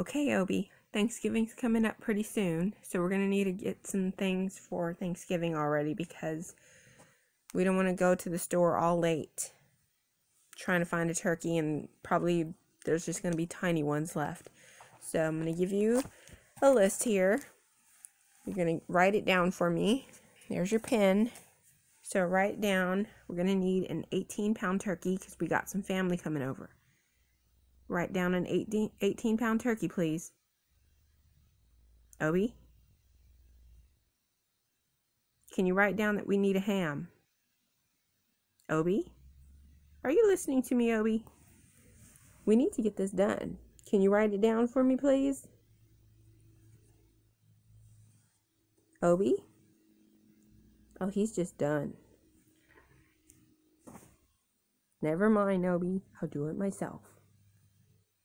Okay, Obi. Thanksgiving's coming up pretty soon, so we're going to need to get some things for Thanksgiving already because we don't want to go to the store all late trying to find a turkey and probably there's just going to be tiny ones left. So I'm going to give you a list here. You're going to write it down for me. There's your pen. So write down, we're going to need an 18 pound turkey because we got some family coming over. Write down an 18, 18 pound turkey, please. Obi? Can you write down that we need a ham? Obi? Are you listening to me, Obi? We need to get this done. Can you write it down for me, please? Obi? Oh, he's just done. Never mind, Obi. I'll do it myself.